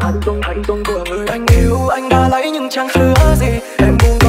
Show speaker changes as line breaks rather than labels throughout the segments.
anh công anh công của người anh yêu. Anh đã lấy những trang sữa gì? Em buông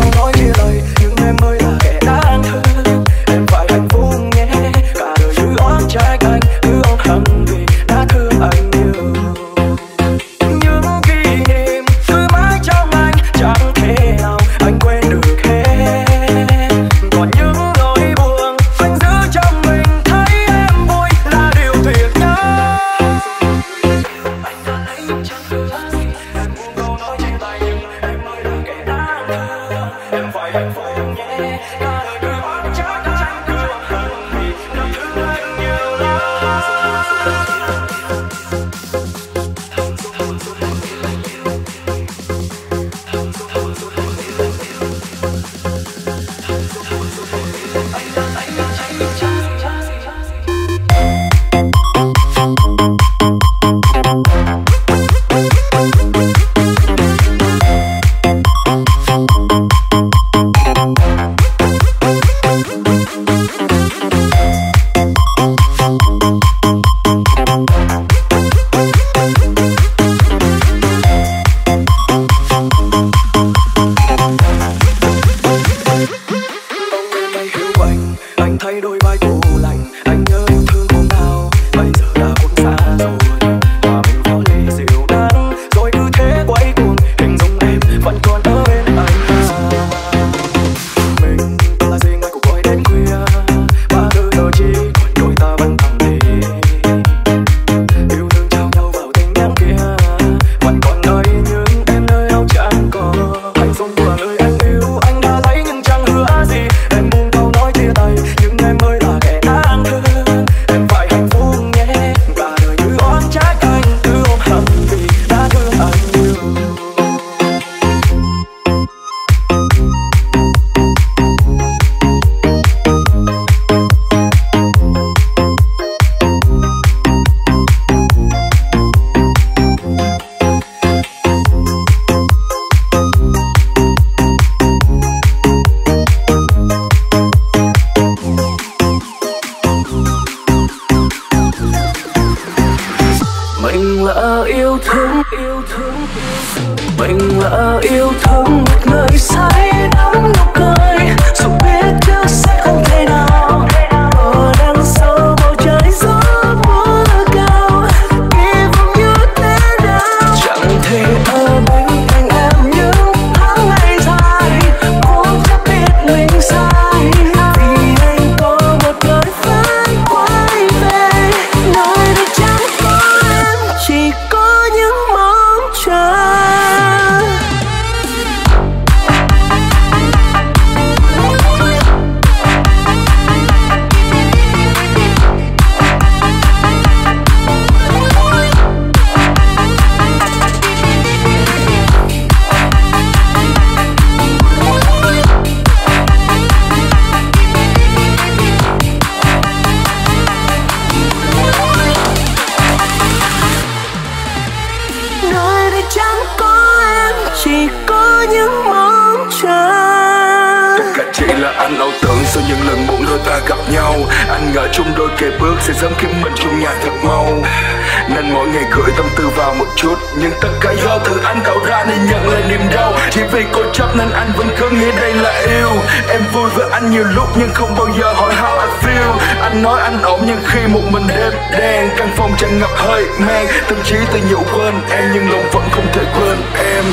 nhiều lúc nhưng không bao giờ hỏi how I feel. Anh nói anh ổn nhưng khi một mình đêm đen, Căn phòng tràn ngập hơi men Tâm trí tự nhủ quên em nhưng lòng vẫn không thể quên em.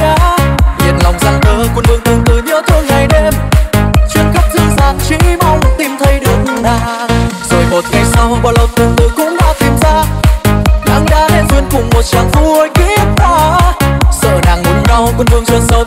nhã Nhiệt lòng rằng tơ quân vương tương tư nhớ thương ngày đêm. Chuyên khắp dương gian chỉ mong tìm thấy được nàng. Rồi một ngày sau, bao lâu tương tư cũng đã tìm ra. Nàng đã nên duyên cùng một chàng phu ơi kiếp ta. Sợ nàng muốn đau quân vương chưa sâu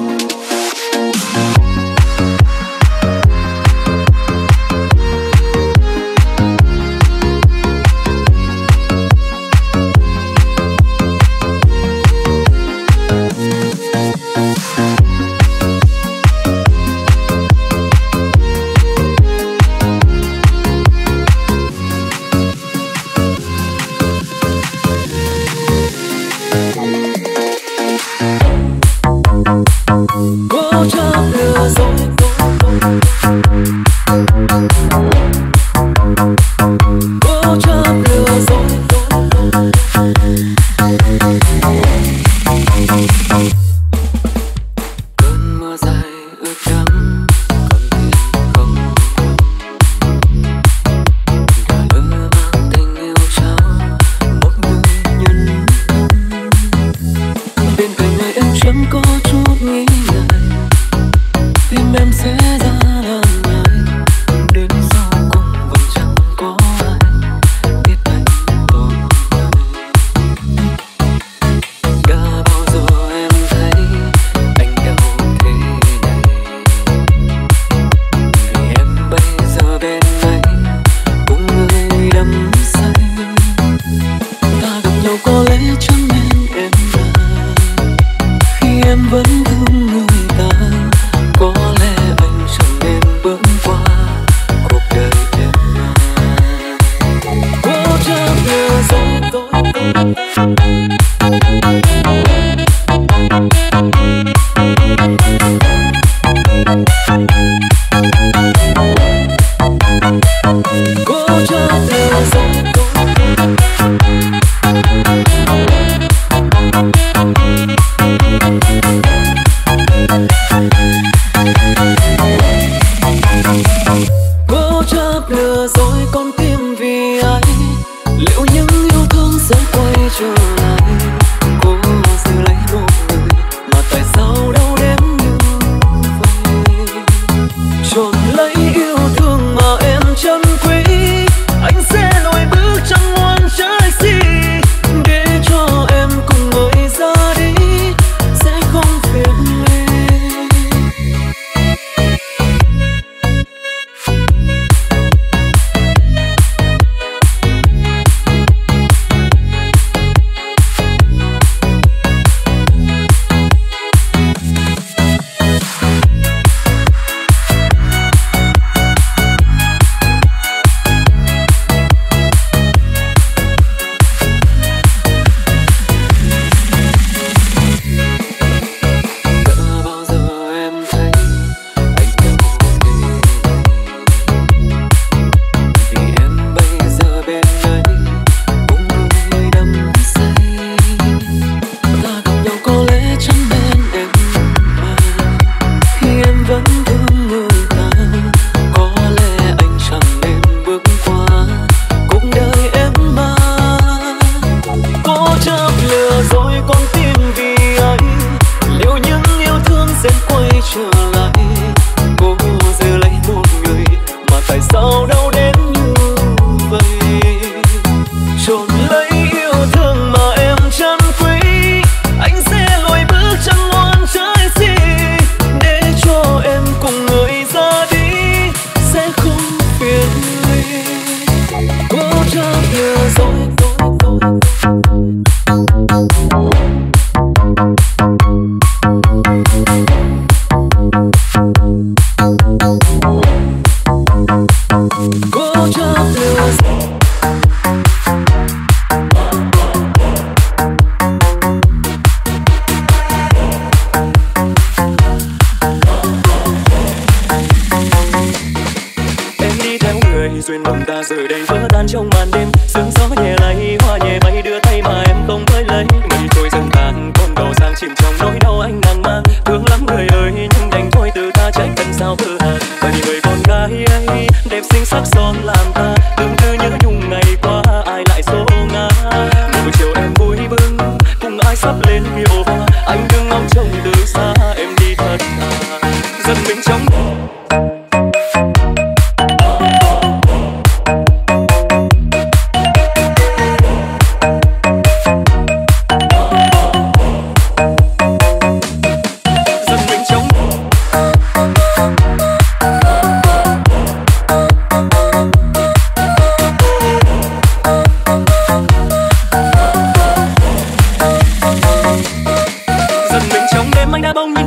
Thank you.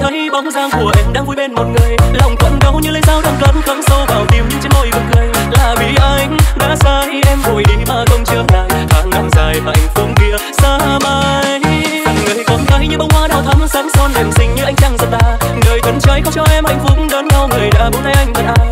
thấy bóng dáng của em đang vui bên một người. Lòng quặn đau như lấy dao đang cắn khắc sâu vào tim nhưng trên môi vẫn cười. Là vì anh đã sai, em vội đi mà không trở lại tháng năm dài và anh phương kia xa mãi. Người con gái như bông hoa đào thắm, sáng son em xinh như anh trăng giật ta đời thân trái có cho em hạnh phúc đón nhau, người đã buông tay anh vẫn ai à.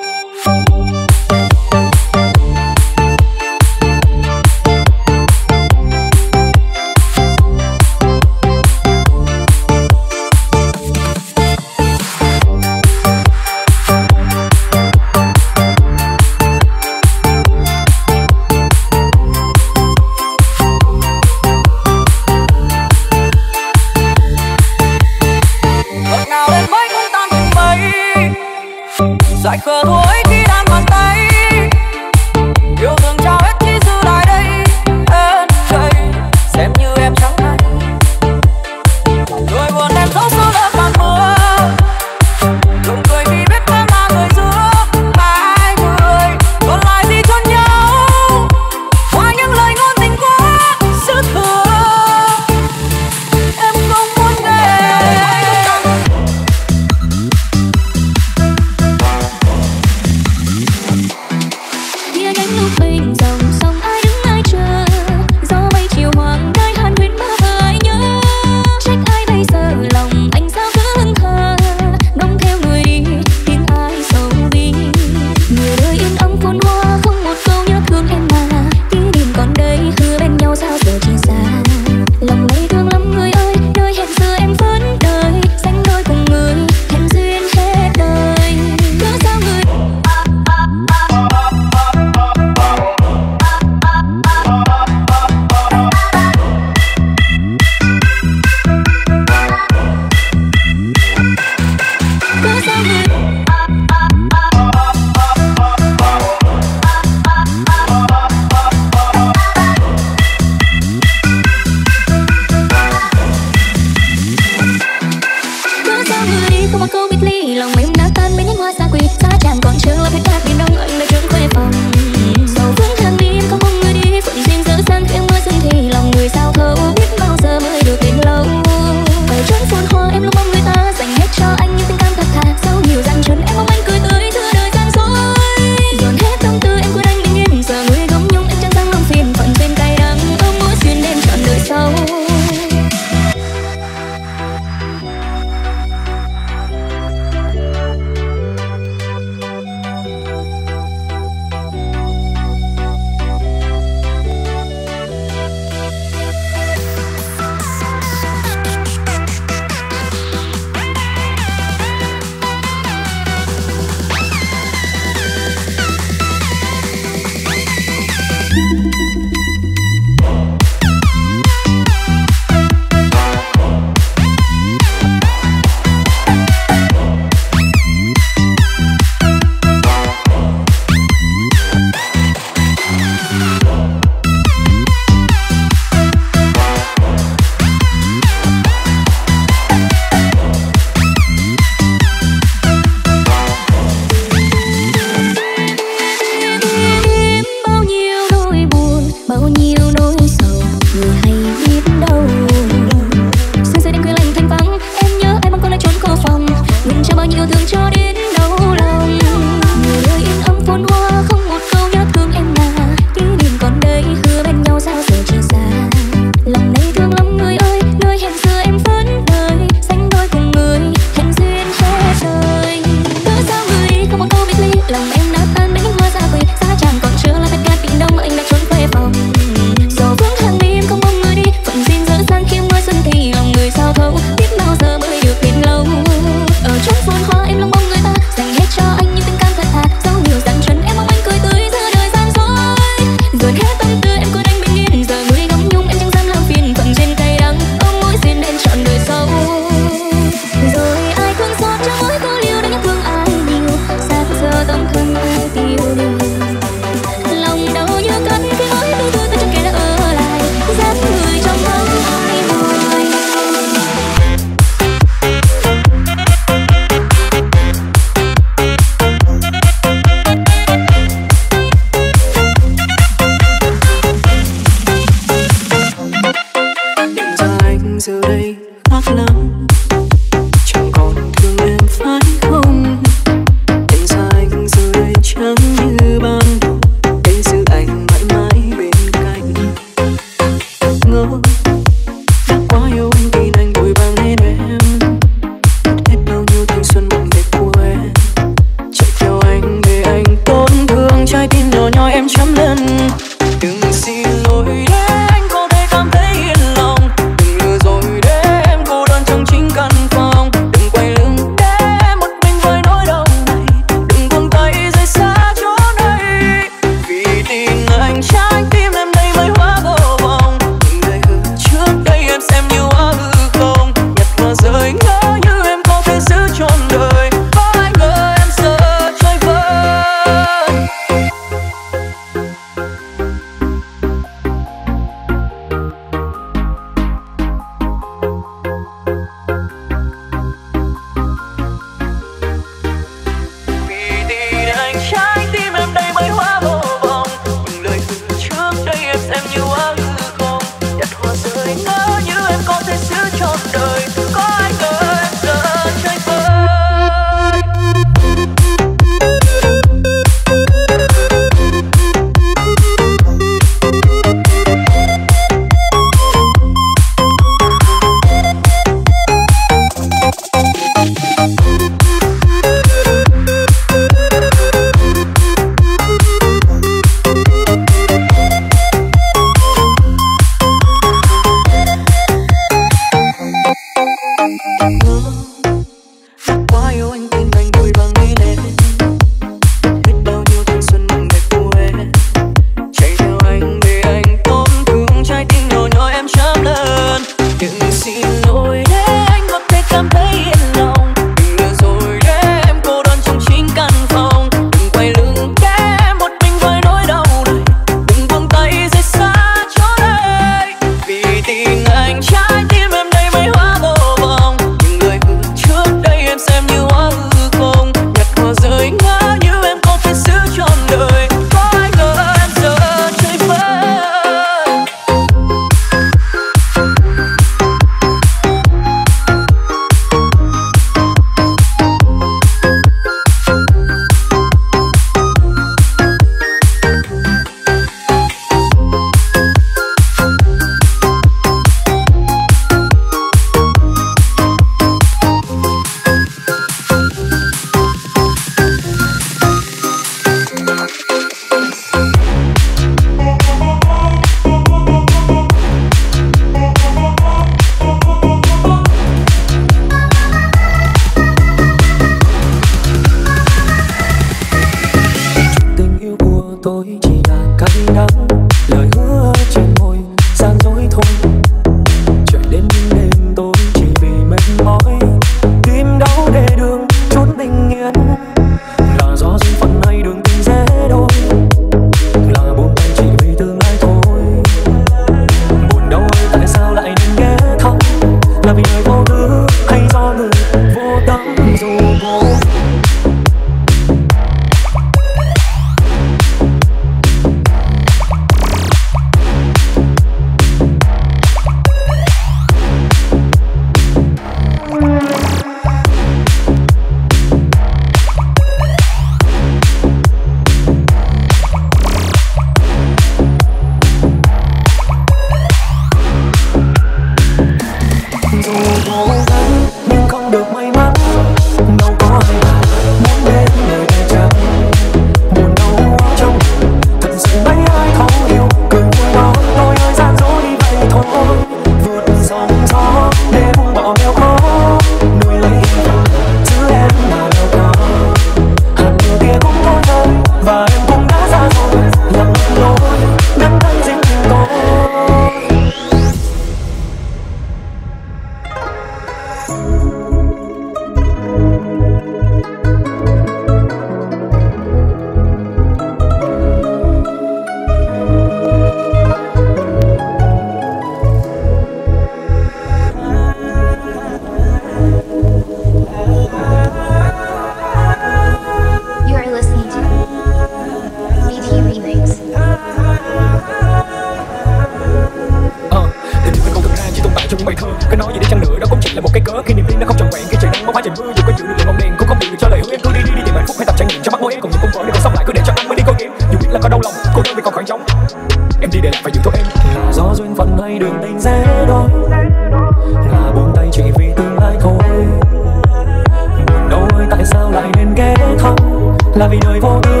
Là vì đời vô tư.